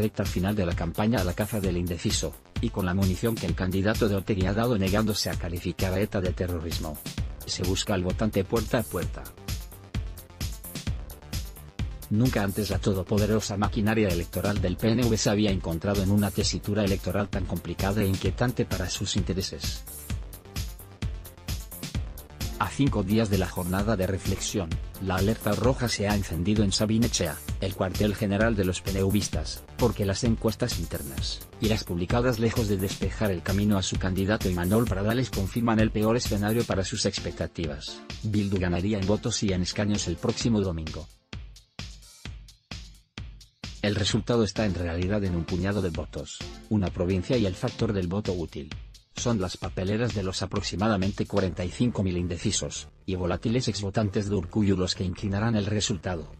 recta final de la campaña a la caza del indeciso, y con la munición que el candidato de Otegi ha dado negándose a calificar a ETA de terrorismo. Se busca al votante puerta a puerta. Nunca antes la todopoderosa maquinaria electoral del PNV se había encontrado en una tesitura electoral tan complicada e inquietante para sus intereses. A cinco días de la jornada de reflexión, la alerta roja se ha encendido en Sabinechea, el cuartel general de los PNVistas, porque las encuestas internas, y las publicadas lejos de despejar el camino a su candidato Imanol Pradales confirman el peor escenario para sus expectativas. Bildu ganaría en votos y en escaños el próximo domingo. El resultado está en realidad en un puñado de votos, una provincia y el factor del voto útil son las papeleras de los aproximadamente 45.000 indecisos, y volátiles exvotantes de Urcuyo los que inclinarán el resultado.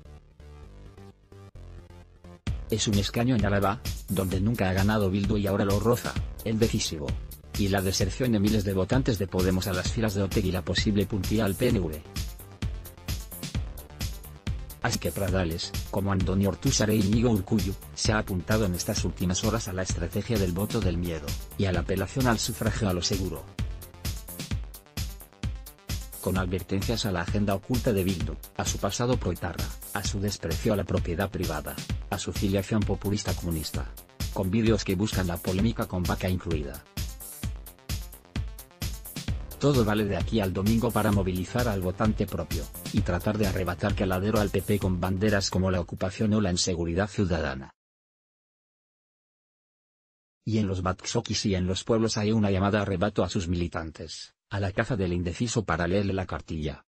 Es un escaño en Araba, donde nunca ha ganado Bildu y ahora lo roza, el decisivo. Y la deserción de miles de votantes de Podemos a las filas de Otegi y la posible puntilla al PNV. Asque Pradales, como Andoni Ortúzar e Íñigo Urcuyo, se ha apuntado en estas últimas horas a la estrategia del voto del miedo, y a la apelación al sufragio a lo seguro. Con advertencias a la agenda oculta de Bildu, a su pasado proetarra, a su desprecio a la propiedad privada, a su filiación populista comunista. Con vídeos que buscan la polémica con vaca incluida. Todo vale de aquí al domingo para movilizar al votante propio, y tratar de arrebatar caladero al PP con banderas como la ocupación o la inseguridad ciudadana. Y en los Batsokis y en los pueblos hay una llamada arrebato a sus militantes, a la caza del indeciso para leerle la cartilla.